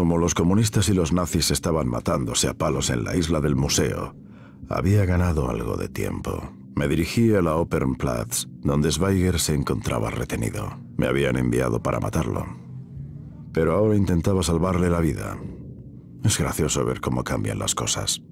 Como los comunistas y los nazis estaban matándose a palos en la isla del museo, había ganado algo de tiempo. Me dirigí a la Opernplatz, donde Schweiger se encontraba retenido. Me habían enviado para matarlo. Pero ahora intentaba salvarle la vida. Es gracioso ver cómo cambian las cosas.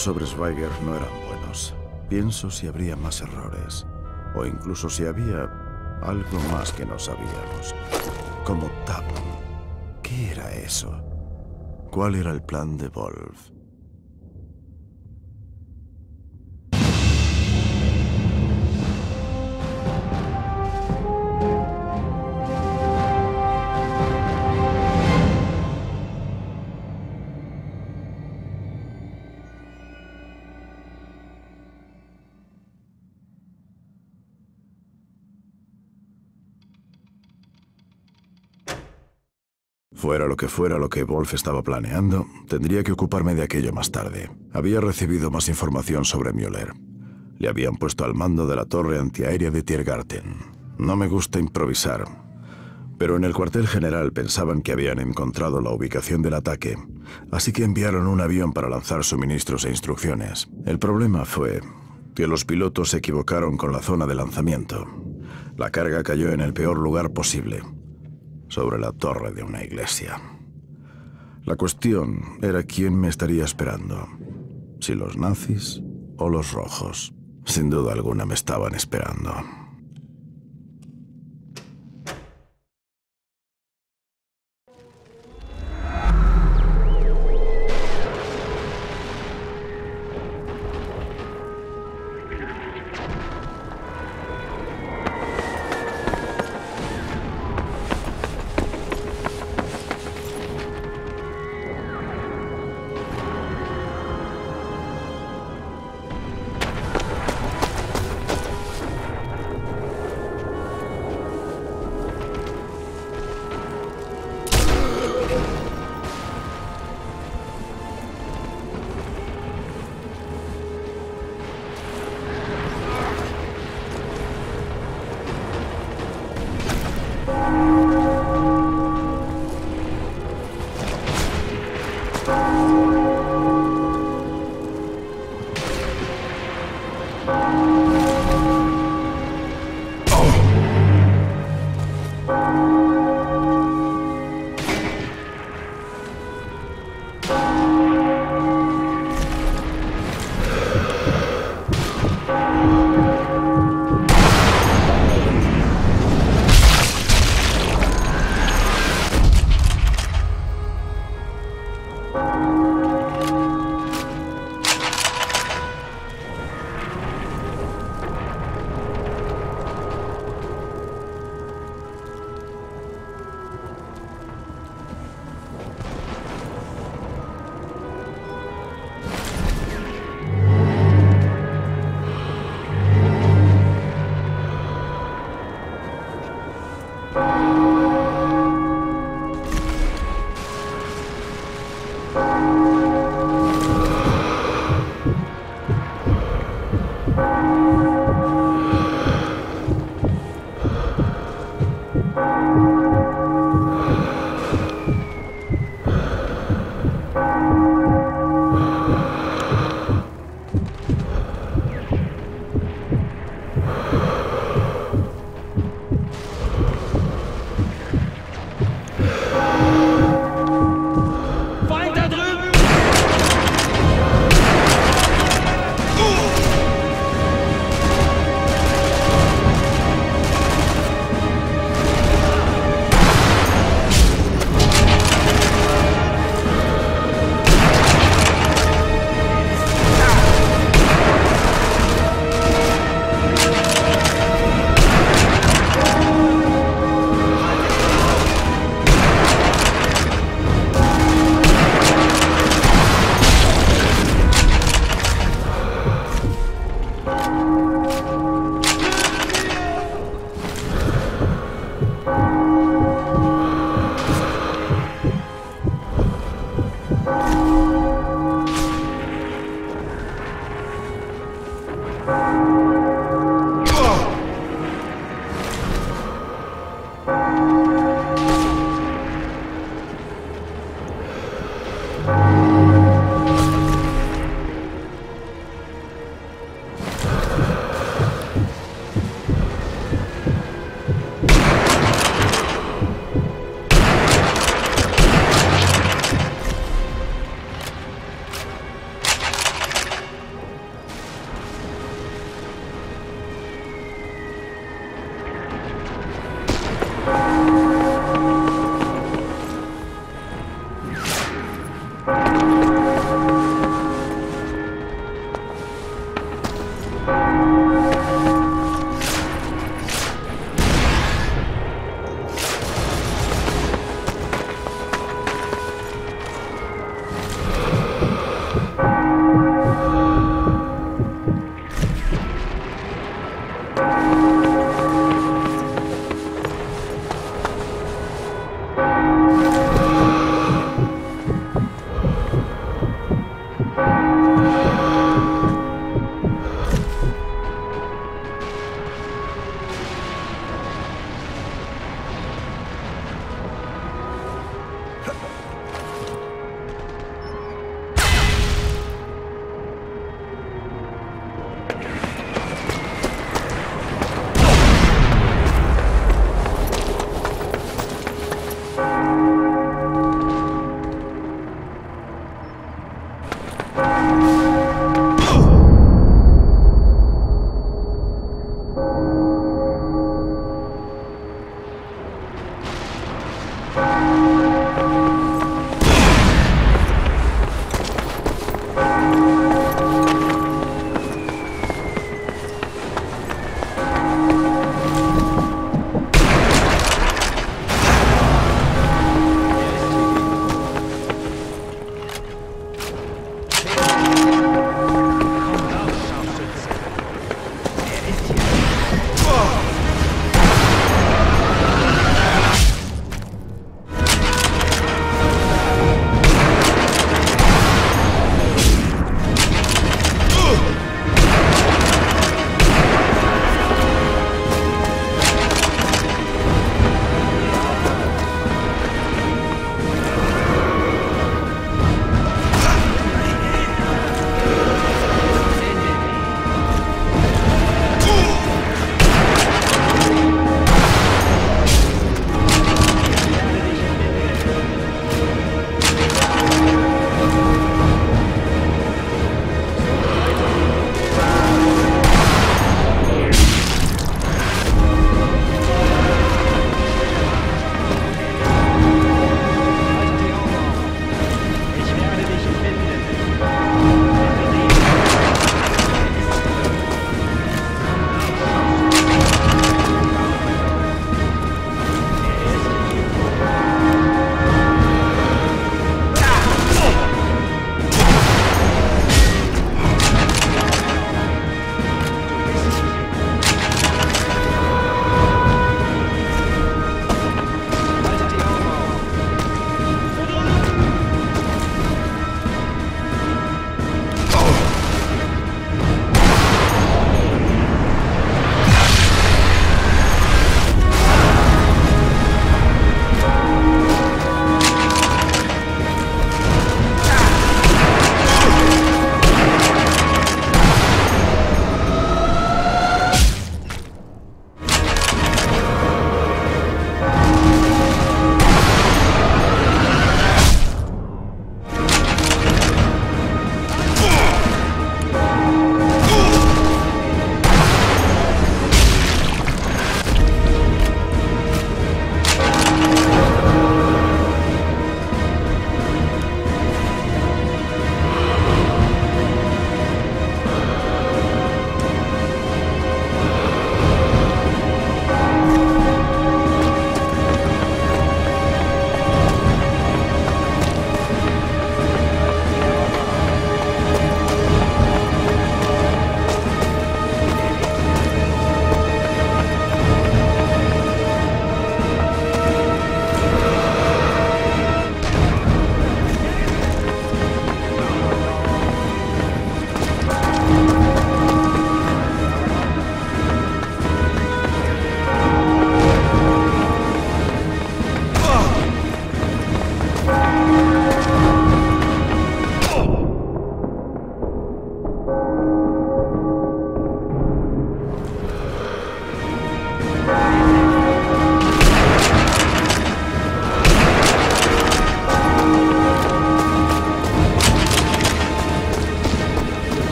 Sobre Schweiger no eran buenos. Pienso si habría más errores. O incluso si había algo más que no sabíamos. Como Tabun. ¿Qué era eso? ¿Cuál era el plan de Wolf? Fuera lo que fuera lo que Wolf estaba planeando, tendría que ocuparme de aquello más tarde. Había recibido más información sobre Müller. Le habían puesto al mando de la torre antiaérea de Tiergarten. No me gusta improvisar, pero en el cuartel general pensaban que habían encontrado la ubicación del ataque, así que enviaron un avión para lanzar suministros e instrucciones. El problema fue que los pilotos se equivocaron con la zona de lanzamiento. La carga cayó en el peor lugar posible, sobre la torre de una iglesia. La cuestión era quién me estaría esperando, si los nazis o los rojos. Sin duda alguna me estaban esperando.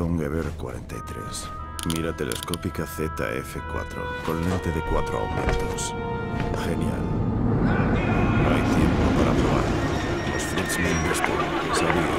Ever 43. Mira telescópica ZF4 con lente de cuatro aumentos. Genial. No hay tiempo para probar. Los Fritz Mendesten sabían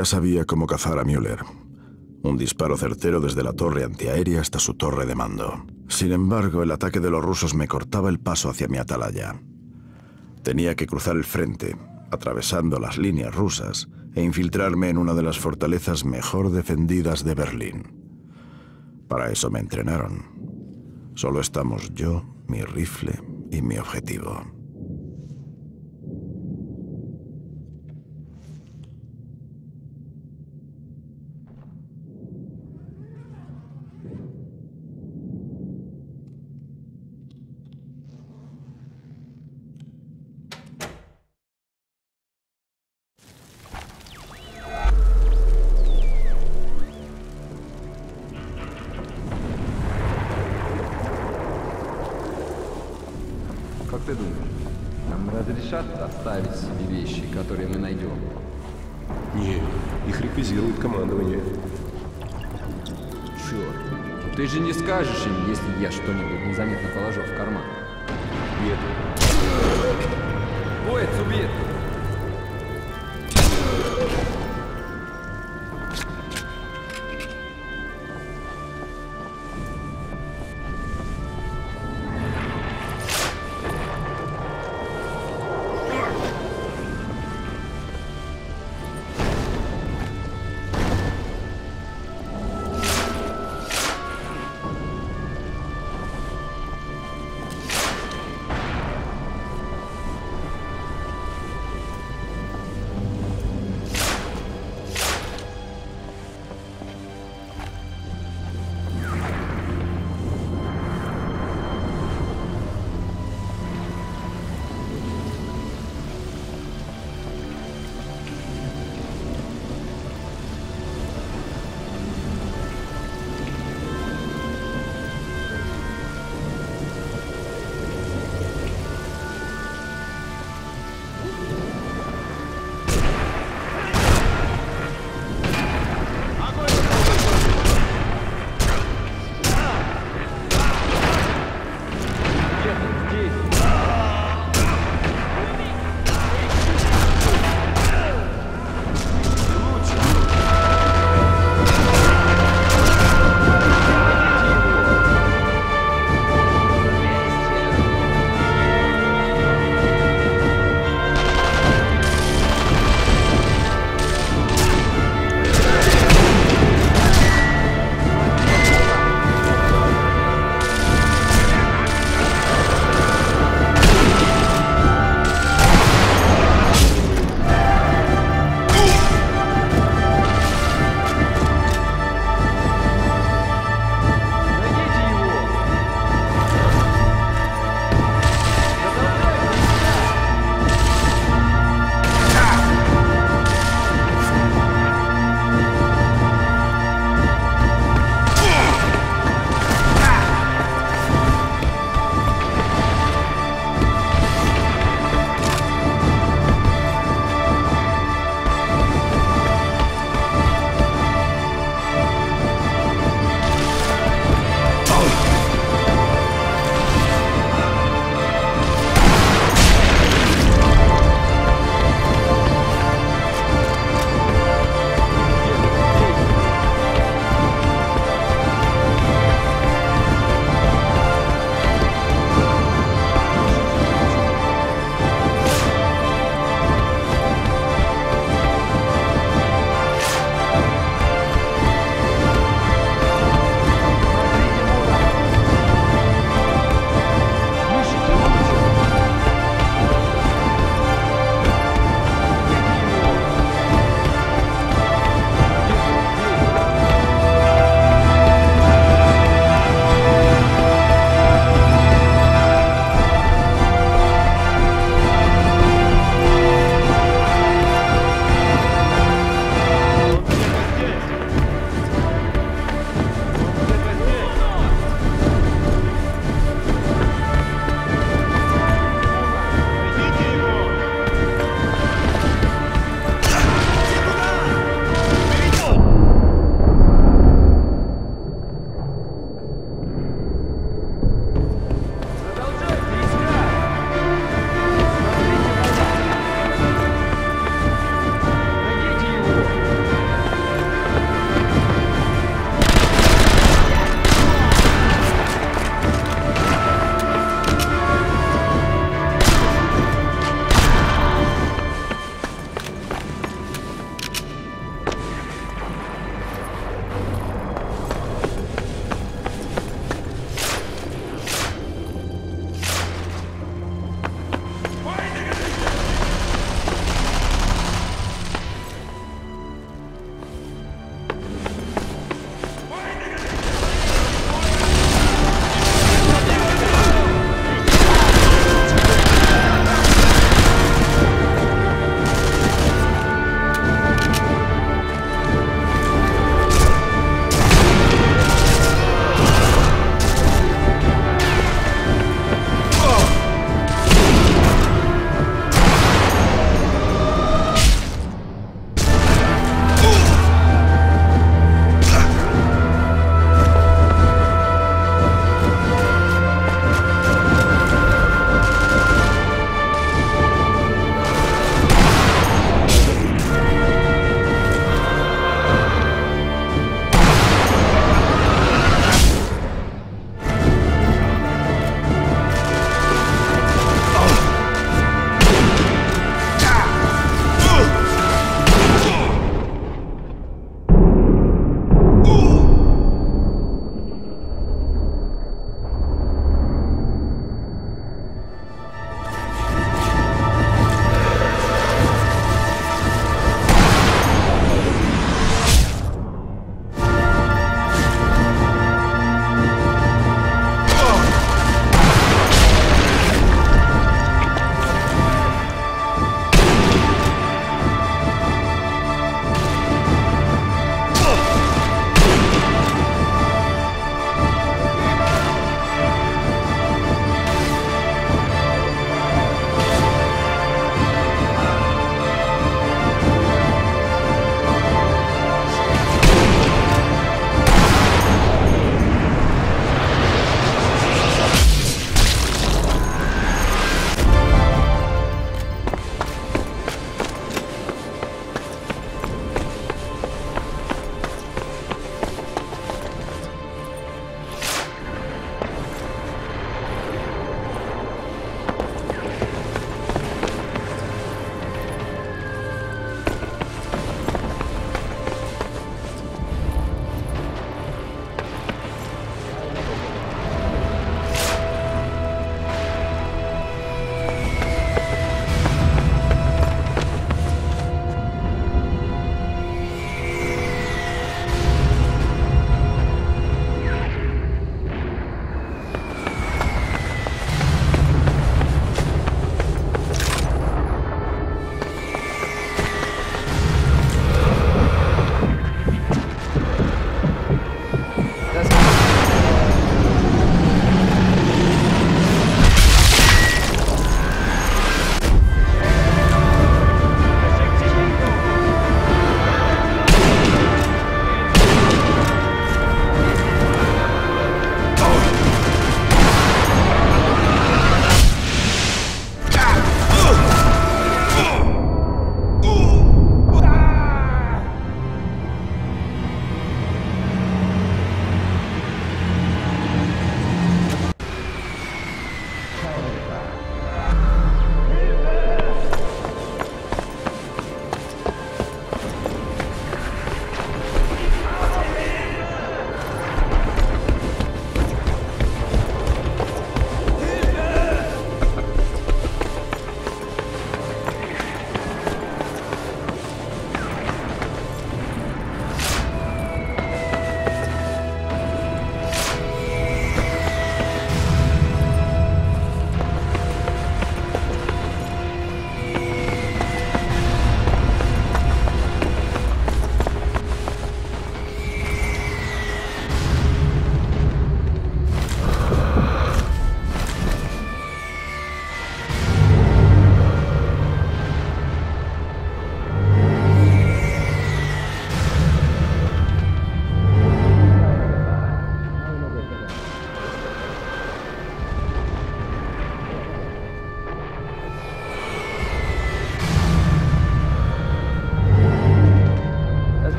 Ya sabía cómo cazar a Müller. Un disparo certero desde la torre antiaérea hasta su torre de mando. Sin embargo, el ataque de los rusos me cortaba el paso hacia mi atalaya. Tenía que cruzar el frente, atravesando las líneas rusas, e infiltrarme en una de las fortalezas mejor defendidas de Berlín. Para eso me entrenaron. Solo estamos yo, mi rifle y mi objetivo.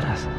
Was